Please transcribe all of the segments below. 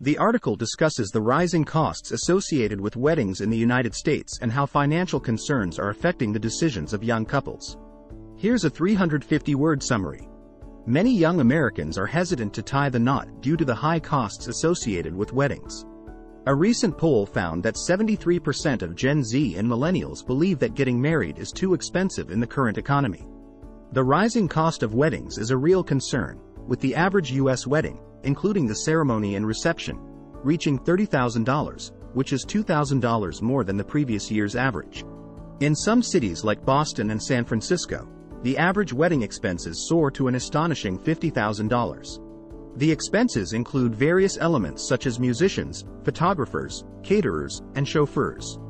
The article discusses the rising costs associated with weddings in the United States and how financial concerns are affecting the decisions of young couples. Here's a 350 word summary. Many young Americans are hesitant to tie the knot due to the high costs associated with weddings. A recent poll found that 73% of Gen Z and millennials believe that getting married is too expensive in the current economy. The rising cost of weddings is a real concern, with the average U.S. wedding, including the ceremony and reception, reaching $30,000, which is $2,000 more than the previous year's average. In some cities like Boston and San Francisco, the average wedding expenses soar to an astonishing $50,000. The expenses include various elements such as musicians, photographers, caterers, and chauffeurs.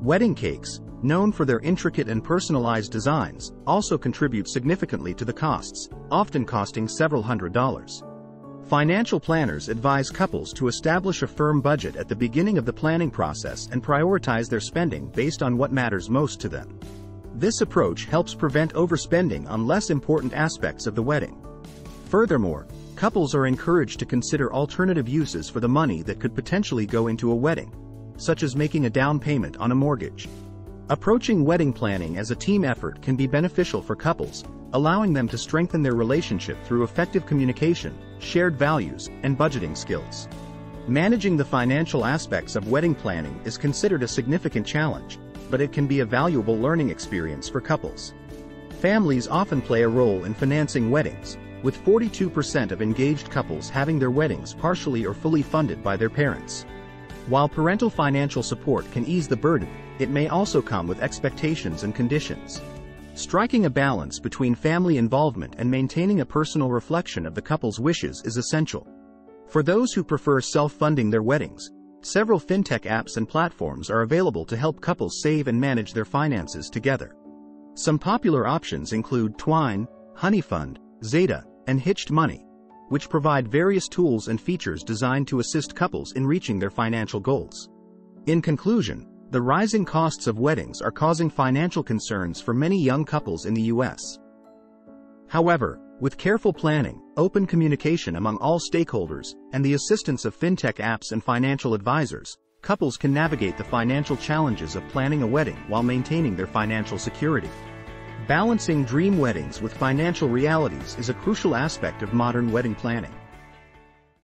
Wedding cakes, known for their intricate and personalized designs, also contribute significantly to the costs, often costing several hundred dollars. Financial planners advise couples to establish a firm budget at the beginning of the planning process and prioritize their spending based on what matters most to them. This approach helps prevent overspending on less important aspects of the wedding. Furthermore, couples are encouraged to consider alternative uses for the money that could potentially go into a wedding, such as making a down payment on a mortgage. Approaching wedding planning as a team effort can be beneficial for couples, allowing them to strengthen their relationship through effective communication, shared values, and budgeting skills. Managing the financial aspects of wedding planning is considered a significant challenge, but it can be a valuable learning experience for couples. Families often play a role in financing weddings, with 42% of engaged couples having their weddings partially or fully funded by their parents. While parental financial support can ease the burden, it may also come with expectations and conditions. Striking a balance between family involvement and maintaining a personal reflection of the couple's wishes is essential. For those who prefer self-funding their weddings, several fintech apps and platforms are available to help couples save and manage their finances together. Some popular options include Twine, Honeyfund, Zeta, and Hitched Money, which provide various tools and features designed to assist couples in reaching their financial goals. In conclusion, the rising costs of weddings are causing financial concerns for many young couples in the U.S. However, with careful planning, open communication among all stakeholders, and the assistance of fintech apps and financial advisors, couples can navigate the financial challenges of planning a wedding while maintaining their financial security. Balancing dream weddings with financial realities is a crucial aspect of modern wedding planning.